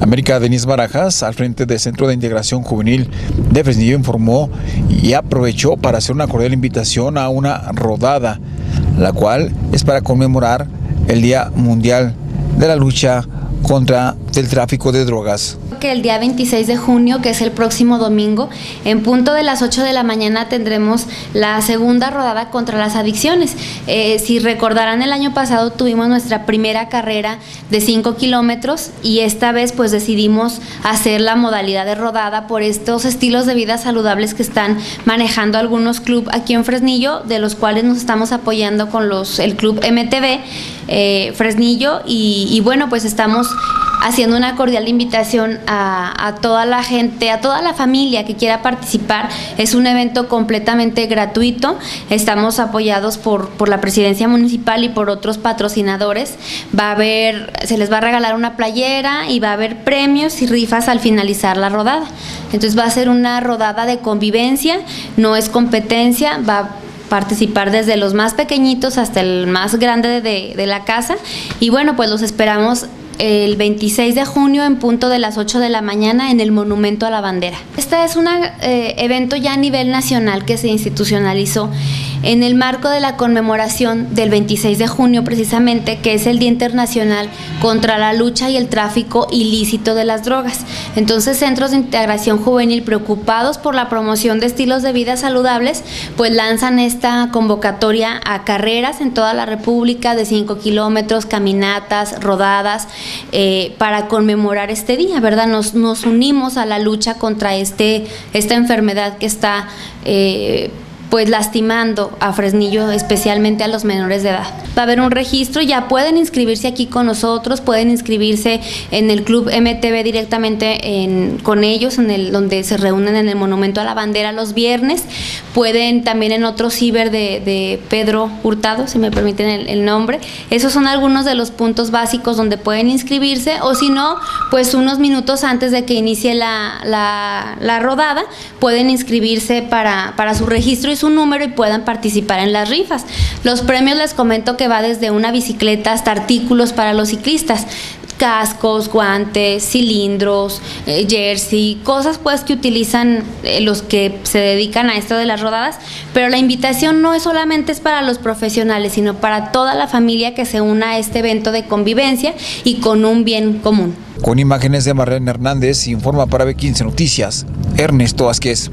América Denis Barajas, al frente del Centro de Integración Juvenil de Fresnillo, informó y aprovechó para hacer una cordial invitación a una rodada, la cual es para conmemorar el Día Mundial de la Lucha contra el Tráfico de Drogas que el día 26 de junio, que es el próximo domingo, en punto de las 8 de la mañana tendremos la segunda rodada contra las adicciones. Eh, si recordarán, el año pasado tuvimos nuestra primera carrera de 5 kilómetros y esta vez pues decidimos hacer la modalidad de rodada por estos estilos de vida saludables que están manejando algunos clubes aquí en Fresnillo, de los cuales nos estamos apoyando con los, el club MTV eh, Fresnillo y, y bueno, pues estamos haciendo una cordial invitación a, toda la gente, a toda la familia que quiera participar. Es un evento completamente gratuito. Estamos apoyados por, la presidencia municipal y por otros patrocinadores. Va a haber, se les va a regalar una playera y va a haber premios y rifas al finalizar la rodada. Entonces va a ser una rodada de convivencia, no es competencia, va a participar desde los más pequeñitos hasta el más grande de, de la casa. Y bueno, pues los esperamos el 26 de junio en punto de las 8 de la mañana en el Monumento a la Bandera. Este es un eh, evento ya a nivel nacional que se institucionalizó en el marco de la conmemoración del 26 de junio precisamente, que es el Día Internacional contra la lucha y el tráfico ilícito de las drogas. Entonces, centros de integración juvenil preocupados por la promoción de estilos de vida saludables, pues lanzan esta convocatoria a carreras en toda la República de 5 kilómetros, caminatas, rodadas, eh, para conmemorar este día, ¿verdad? Nos, unimos a la lucha contra este, esta enfermedad que está... Eh, pues lastimando a Fresnillo, especialmente a los menores de edad. Va a haber un registro, ya pueden inscribirse aquí con nosotros, pueden inscribirse en el Club MTV directamente con ellos, en el, donde se reúnen en el Monumento a la Bandera los viernes. Pueden también en otro ciber de, Pedro Hurtado, si me permiten el, nombre. Esos son algunos de los puntos básicos donde pueden inscribirse, o si no, pues unos minutos antes de que inicie la, rodada, pueden inscribirse para, para su registro y su número y puedan participar en las rifas. Los premios les comento que va desde una bicicleta hasta artículos para los ciclistas cascos, guantes, cilindros, eh, jersey, cosas pues que utilizan eh, los que se dedican a esto de las rodadas, pero la invitación no es solamente es para los profesionales, sino para toda la familia que se una a este evento de convivencia y con un bien común. Con imágenes de Marlene Hernández, informa para B15 Noticias, Ernesto Vázquez.